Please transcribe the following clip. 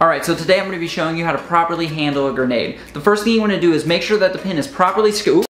Alright, so today I'm going to be showing you how to properly handle a grenade. The first thing you want to do is make sure that the pin is properly scooped.